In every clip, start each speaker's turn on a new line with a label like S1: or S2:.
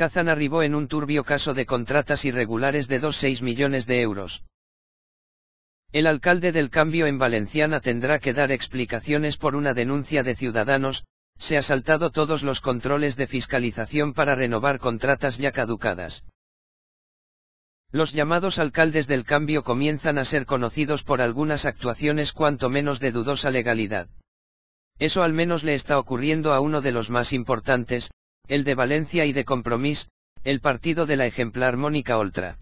S1: Kazan arribó en un turbio caso de contratas irregulares de 2,6 millones de euros. El alcalde del cambio en Valenciana tendrá que dar explicaciones por una denuncia de ciudadanos, se ha saltado todos los controles de fiscalización para renovar contratas ya caducadas. Los llamados alcaldes del cambio comienzan a ser conocidos por algunas actuaciones cuanto menos de dudosa legalidad. Eso al menos le está ocurriendo a uno de los más importantes, el de Valencia y de Compromís, el partido de la ejemplar Mónica Oltra.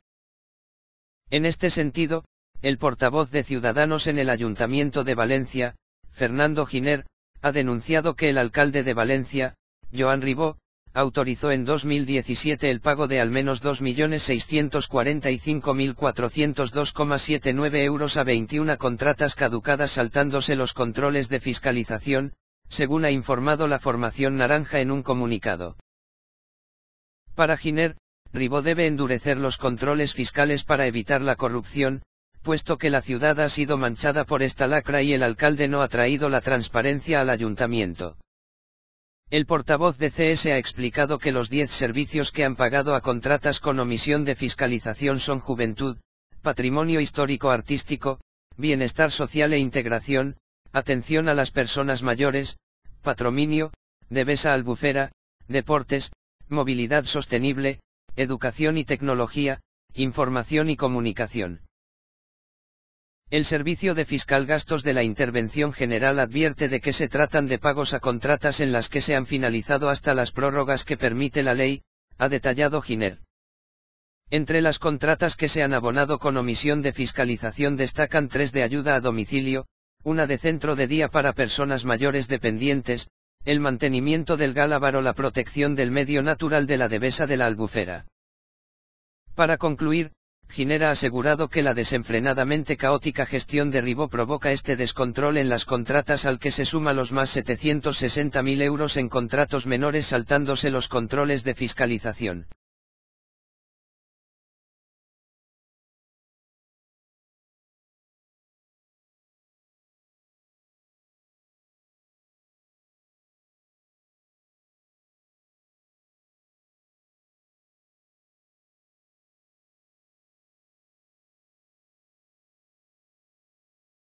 S1: En este sentido, el portavoz de Ciudadanos en el Ayuntamiento de Valencia, Fernando Giner, ha denunciado que el alcalde de Valencia, Joan Ribó, autorizó en 2017 el pago de al menos 2.645.402,79 euros a 21 contratas caducadas saltándose los controles de fiscalización, según ha informado la formación naranja en un comunicado. Para Giner, Ribó debe endurecer los controles fiscales para evitar la corrupción, puesto que la ciudad ha sido manchada por esta lacra y el alcalde no ha traído la transparencia al ayuntamiento. El portavoz de CS ha explicado que los 10 servicios que han pagado a contratas con omisión de fiscalización son juventud, patrimonio histórico artístico, bienestar social e integración, atención a las personas mayores, patrominio, devesa albufera, deportes, movilidad sostenible, educación y tecnología, información y comunicación. El Servicio de Fiscal Gastos de la Intervención General advierte de que se tratan de pagos a contratas en las que se han finalizado hasta las prórrogas que permite la ley, ha detallado Giner. Entre las contratas que se han abonado con omisión de fiscalización destacan tres de ayuda a domicilio, una de centro de día para personas mayores dependientes, el mantenimiento del gálabar o la protección del medio natural de la devesa de la albufera. Para concluir, Giner ha asegurado que la desenfrenadamente caótica gestión de Ribó provoca este descontrol en las contratas al que se suma los más 760.000 euros en contratos menores saltándose los controles de fiscalización.